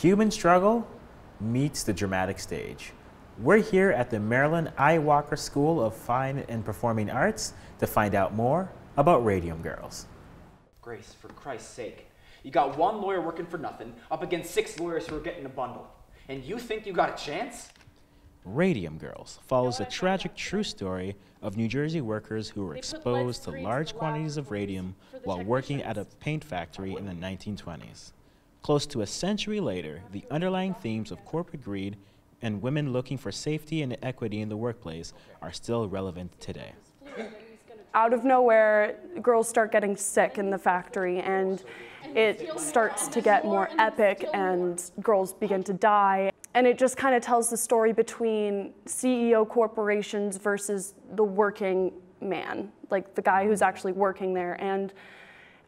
Human struggle meets the dramatic stage. We're here at the Marilyn I. Walker School of Fine and Performing Arts to find out more about Radium Girls. Grace, for Christ's sake. You got one lawyer working for nothing up against six lawyers who are getting a bundle. And you think you got a chance? Radium Girls follows a tragic true story of New Jersey workers who were exposed to large quantities of radium while working at a paint factory in the 1920s. Close to a century later, the underlying themes of corporate greed and women looking for safety and equity in the workplace are still relevant today. Out of nowhere, girls start getting sick in the factory and it starts to get more epic and girls begin to die. And it just kind of tells the story between CEO corporations versus the working man, like the guy who's actually working there. And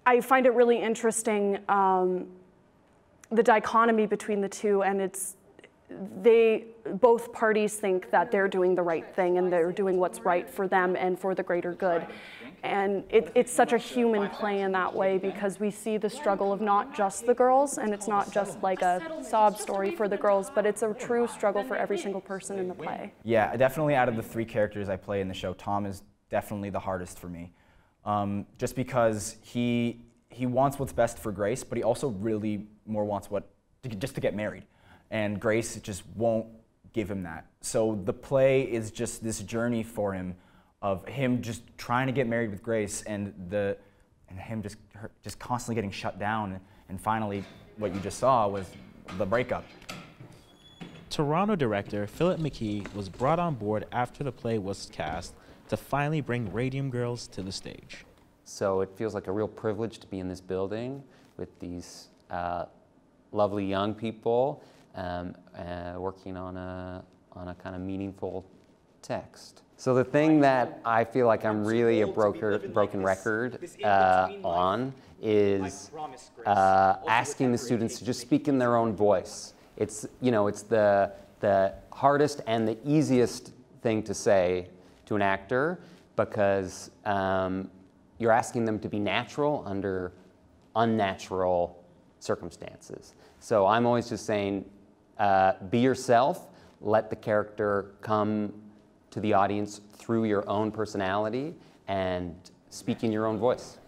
I find it really interesting um, the dichotomy between the two, and it's they both parties think that they're doing the right thing and they're doing what's right for them and for the greater good. And it, it's such a human play in that way because we see the struggle of not just the girls, and it's not just like a sob story for the girls, but it's a true struggle for every single person in the play. Yeah, definitely out of the three characters I play in the show, Tom is definitely the hardest for me. Um, just because he, he wants what's best for Grace, but he also really more wants what, to, just to get married. And Grace just won't give him that. So the play is just this journey for him of him just trying to get married with Grace and the and him just her, just constantly getting shut down and finally what you just saw was the breakup. Toronto director Philip McKee was brought on board after the play was cast to finally bring Radium Girls to the stage. So it feels like a real privilege to be in this building with these uh, lovely young people um, uh, working on a, on a kind of meaningful text. So the thing that I feel like I'm really a broker, broken record uh, on is uh, asking the students to just speak in their own voice. It's, you know, it's the, the hardest and the easiest thing to say to an actor because um, you're asking them to be natural under unnatural circumstances. So I'm always just saying, uh, be yourself, let the character come to the audience through your own personality and speak in your own voice.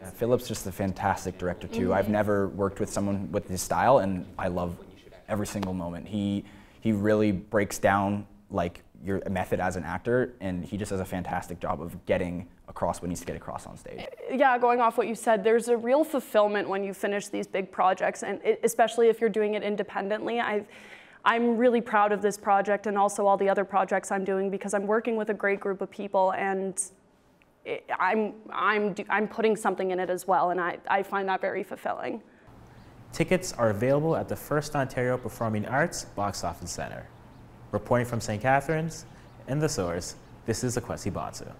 Yeah, Philip's just a fantastic director too. I've never worked with someone with his style and I love every single moment. He, he really breaks down like your method as an actor and he just does a fantastic job of getting across what needs to get across on stage. Yeah, going off what you said, there's a real fulfillment when you finish these big projects and it, especially if you're doing it independently. i I'm really proud of this project and also all the other projects I'm doing because I'm working with a great group of people and I'm, I'm, I'm putting something in it as well and I, I find that very fulfilling. Tickets are available at the First Ontario Performing Arts Box Office Center. Reporting from St. Catharines, in the source, this is Akwasi Bonsu.